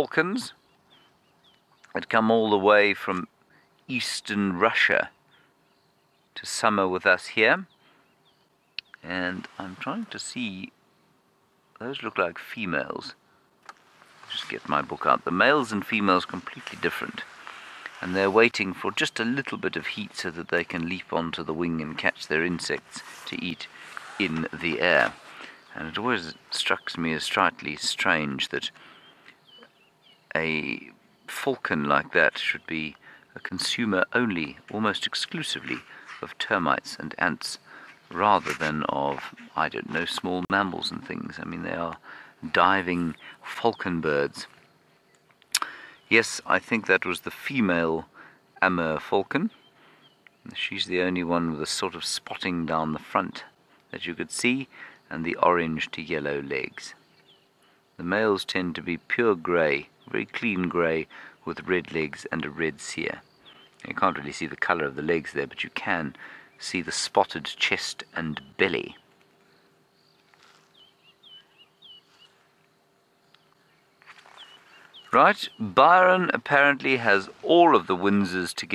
falcons had come all the way from eastern Russia to summer with us here. And I'm trying to see, those look like females. Just get my book out. The males and females completely different. And they're waiting for just a little bit of heat so that they can leap onto the wing and catch their insects to eat in the air. And it always strikes me as slightly strange that a falcon like that should be a consumer only, almost exclusively, of termites and ants rather than of, I don't know, small mammals and things. I mean, they are diving falcon birds. Yes, I think that was the female Amur falcon. She's the only one with a sort of spotting down the front that you could see, and the orange to yellow legs. The males tend to be pure grey, very clean grey, with red legs and a red cere. You can't really see the colour of the legs there, but you can see the spotted chest and belly. Right, Byron apparently has all of the Windsors together.